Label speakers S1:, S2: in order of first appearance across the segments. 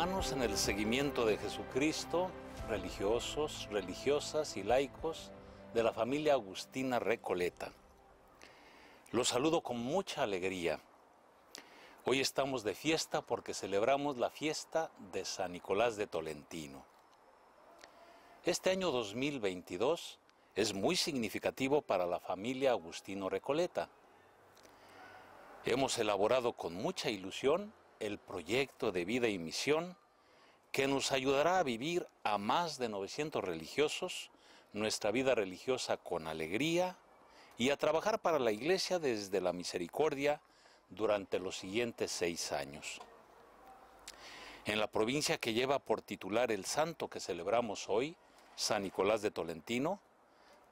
S1: Hermanos en el seguimiento de Jesucristo, religiosos, religiosas y laicos de la familia Agustina Recoleta. Los saludo con mucha alegría. Hoy estamos de fiesta porque celebramos la fiesta de San Nicolás de Tolentino. Este año 2022 es muy significativo para la familia Agustino Recoleta. Hemos elaborado con mucha ilusión el proyecto de vida y misión que nos ayudará a vivir a más de 900 religiosos nuestra vida religiosa con alegría y a trabajar para la Iglesia desde la misericordia durante los siguientes seis años. En la provincia que lleva por titular el santo que celebramos hoy, San Nicolás de Tolentino,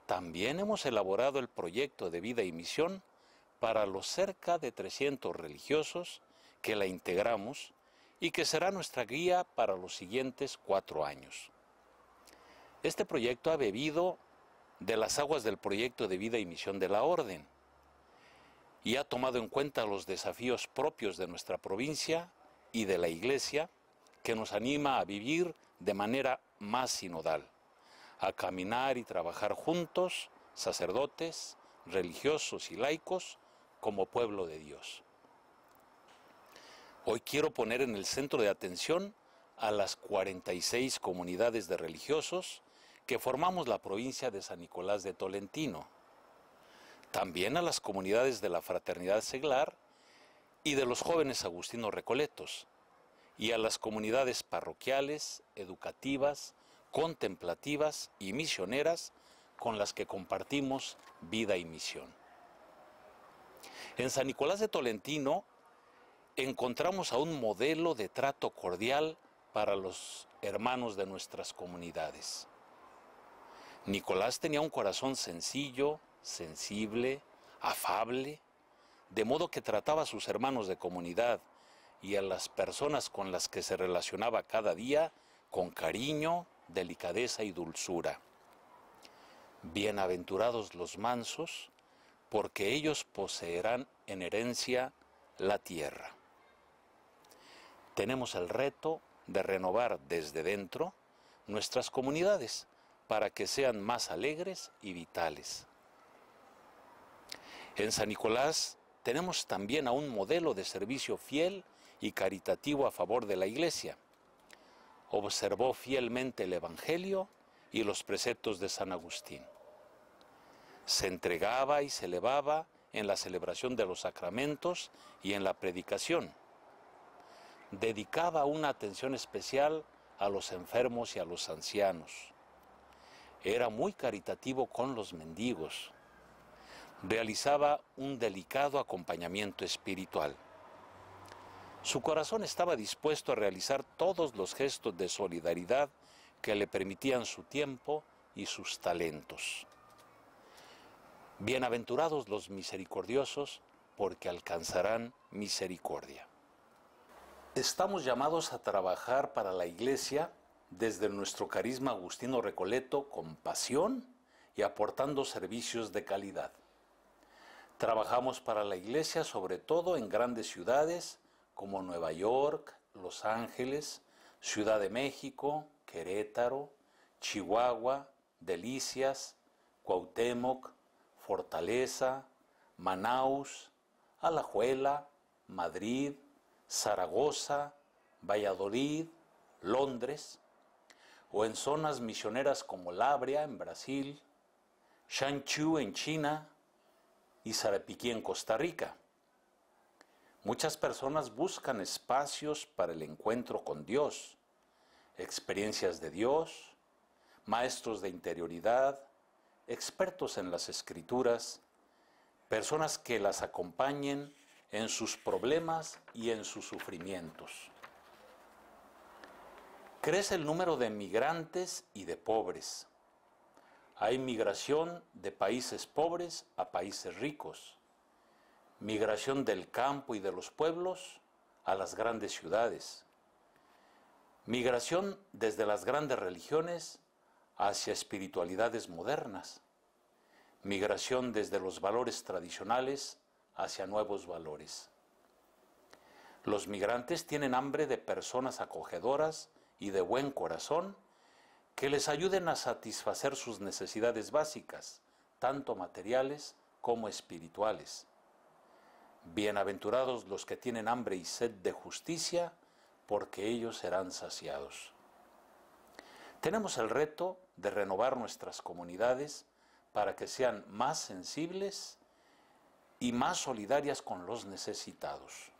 S1: también hemos elaborado el proyecto de vida y misión para los cerca de 300 religiosos que la integramos y que será nuestra guía para los siguientes cuatro años. Este proyecto ha bebido de las aguas del proyecto de vida y misión de la Orden y ha tomado en cuenta los desafíos propios de nuestra provincia y de la Iglesia que nos anima a vivir de manera más sinodal, a caminar y trabajar juntos, sacerdotes, religiosos y laicos, como pueblo de Dios. Hoy quiero poner en el centro de atención a las 46 comunidades de religiosos que formamos la provincia de San Nicolás de Tolentino, también a las comunidades de la Fraternidad Seglar y de los jóvenes agustinos recoletos, y a las comunidades parroquiales, educativas, contemplativas y misioneras con las que compartimos vida y misión. En San Nicolás de Tolentino encontramos a un modelo de trato cordial para los hermanos de nuestras comunidades. Nicolás tenía un corazón sencillo, sensible, afable, de modo que trataba a sus hermanos de comunidad y a las personas con las que se relacionaba cada día con cariño, delicadeza y dulzura. Bienaventurados los mansos, porque ellos poseerán en herencia la tierra tenemos el reto de renovar desde dentro nuestras comunidades para que sean más alegres y vitales. En San Nicolás tenemos también a un modelo de servicio fiel y caritativo a favor de la Iglesia. Observó fielmente el Evangelio y los preceptos de San Agustín. Se entregaba y se elevaba en la celebración de los sacramentos y en la predicación dedicaba una atención especial a los enfermos y a los ancianos. Era muy caritativo con los mendigos. Realizaba un delicado acompañamiento espiritual. Su corazón estaba dispuesto a realizar todos los gestos de solidaridad que le permitían su tiempo y sus talentos. Bienaventurados los misericordiosos, porque alcanzarán misericordia. Estamos llamados a trabajar para la Iglesia desde nuestro carisma Agustino Recoleto con pasión y aportando servicios de calidad. Trabajamos para la Iglesia sobre todo en grandes ciudades como Nueva York, Los Ángeles, Ciudad de México, Querétaro, Chihuahua, Delicias, Cuauhtémoc, Fortaleza, Manaus, Alajuela, Madrid, Zaragoza, Valladolid, Londres, o en zonas misioneras como Labria en Brasil, Shanchu en China y Sarapiquí en Costa Rica. Muchas personas buscan espacios para el encuentro con Dios, experiencias de Dios, maestros de interioridad, expertos en las escrituras, personas que las acompañen en sus problemas y en sus sufrimientos. Crece el número de migrantes y de pobres. Hay migración de países pobres a países ricos, migración del campo y de los pueblos a las grandes ciudades, migración desde las grandes religiones hacia espiritualidades modernas, migración desde los valores tradicionales hacia nuevos valores. Los migrantes tienen hambre de personas acogedoras y de buen corazón que les ayuden a satisfacer sus necesidades básicas, tanto materiales como espirituales. Bienaventurados los que tienen hambre y sed de justicia, porque ellos serán saciados. Tenemos el reto de renovar nuestras comunidades para que sean más sensibles y más solidarias con los necesitados.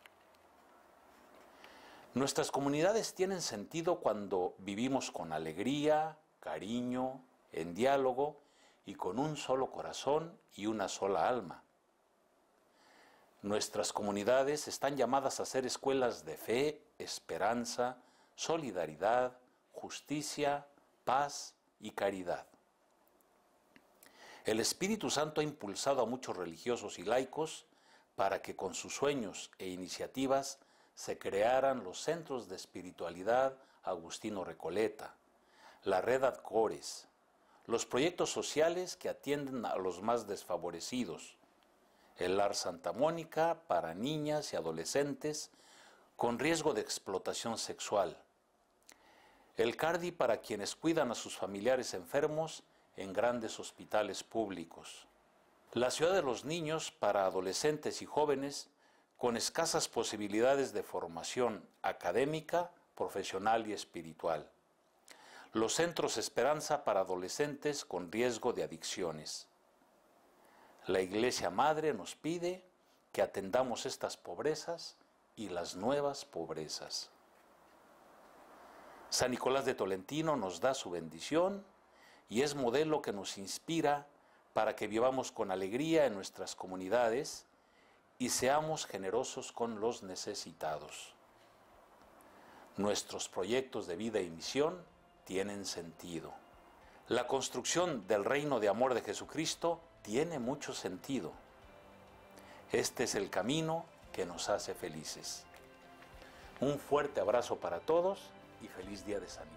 S1: Nuestras comunidades tienen sentido cuando vivimos con alegría, cariño, en diálogo y con un solo corazón y una sola alma. Nuestras comunidades están llamadas a ser escuelas de fe, esperanza, solidaridad, justicia, paz y caridad. El Espíritu Santo ha impulsado a muchos religiosos y laicos para que con sus sueños e iniciativas se crearan los centros de espiritualidad Agustino Recoleta, la red Adcores, los proyectos sociales que atienden a los más desfavorecidos, el LAR Santa Mónica para niñas y adolescentes con riesgo de explotación sexual, el CARDI para quienes cuidan a sus familiares enfermos en grandes hospitales públicos, la Ciudad de los Niños para adolescentes y jóvenes con escasas posibilidades de formación académica, profesional y espiritual. Los centros Esperanza para adolescentes con riesgo de adicciones. La Iglesia Madre nos pide que atendamos estas pobrezas y las nuevas pobrezas. San Nicolás de Tolentino nos da su bendición y es modelo que nos inspira para que vivamos con alegría en nuestras comunidades y seamos generosos con los necesitados. Nuestros proyectos de vida y misión tienen sentido. La construcción del reino de amor de Jesucristo tiene mucho sentido. Este es el camino que nos hace felices. Un fuerte abrazo para todos y feliz día de San